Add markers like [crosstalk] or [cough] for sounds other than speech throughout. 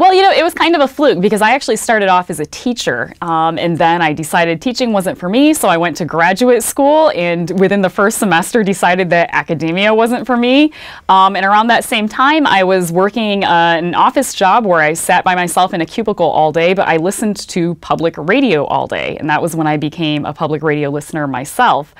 Well, you know, it was kind of a fluke because I actually started off as a teacher, um, and then I decided teaching wasn't for me, so I went to graduate school, and within the first semester decided that academia wasn't for me. Um, and around that same time, I was working uh, an office job where I sat by myself in a cubicle all day, but I listened to public radio all day, and that was when I became a public radio listener myself.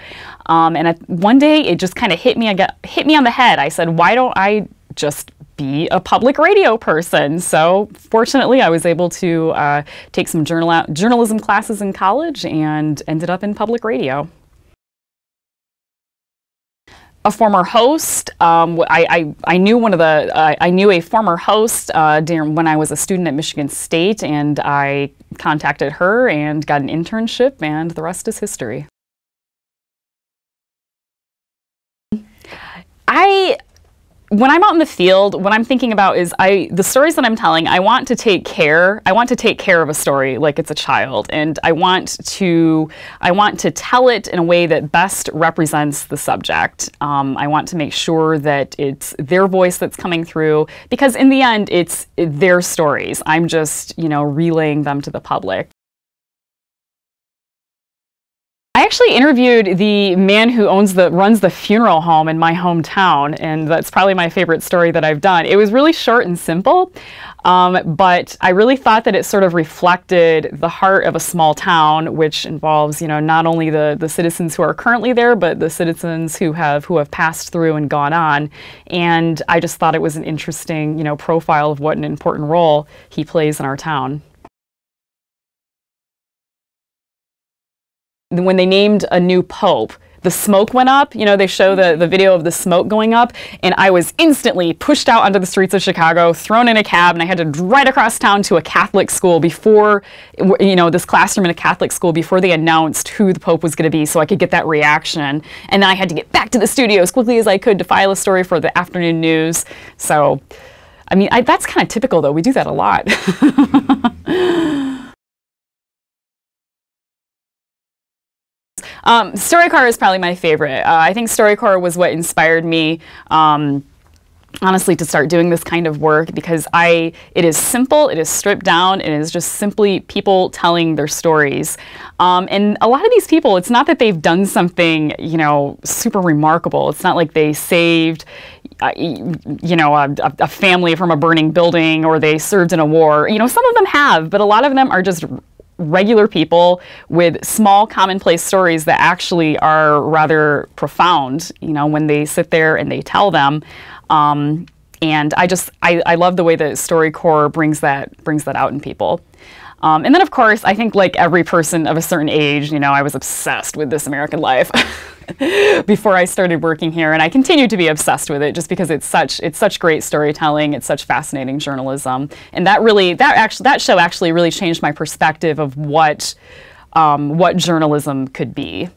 Um, and at, one day, it just kind of hit me. I got, hit me on the head. I said, "Why don't I just be a public radio person. So fortunately, I was able to uh, take some journal journalism classes in college and ended up in public radio. A former host, um, I, I, I, knew one of the, uh, I knew a former host uh, during, when I was a student at Michigan State and I contacted her and got an internship and the rest is history. I when I'm out in the field, what I'm thinking about is I the stories that I'm telling, I want to take care. I want to take care of a story like it's a child, and I want to I want to tell it in a way that best represents the subject. Um, I want to make sure that it's their voice that's coming through because in the end, it's their stories. I'm just you know relaying them to the public. I actually interviewed the man who owns the runs the funeral home in my hometown, and that's probably my favorite story that I've done. It was really short and simple, um, but I really thought that it sort of reflected the heart of a small town, which involves, you know, not only the the citizens who are currently there, but the citizens who have who have passed through and gone on. And I just thought it was an interesting, you know, profile of what an important role he plays in our town. When they named a new pope, the smoke went up. You know, they show the, the video of the smoke going up, and I was instantly pushed out onto the streets of Chicago, thrown in a cab, and I had to ride across town to a Catholic school before, you know, this classroom in a Catholic school before they announced who the Pope was going to be so I could get that reaction. And then I had to get back to the studio as quickly as I could to file a story for the afternoon news. So, I mean, I, that's kind of typical, though. We do that a lot. [laughs] Um, StoryCorps is probably my favorite. Uh, I think StoryCorps was what inspired me. Um, honestly to start doing this kind of work because I it is simple, it is stripped down, it is just simply people telling their stories. Um, and a lot of these people, it's not that they've done something, you know, super remarkable. It's not like they saved, uh, you know, a, a, family from a burning building or they served in a war. You know, some of them have, but a lot of them are just regular people with small commonplace stories that actually are rather profound, you know, when they sit there and they tell them. Um, and I just, I, I love the way that StoryCorps brings that, brings that out in people. Um, and then, of course, I think like every person of a certain age, you know, I was obsessed with This American Life [laughs] before I started working here, and I continue to be obsessed with it just because it's such it's such great storytelling, it's such fascinating journalism, and that really that actually that show actually really changed my perspective of what um, what journalism could be.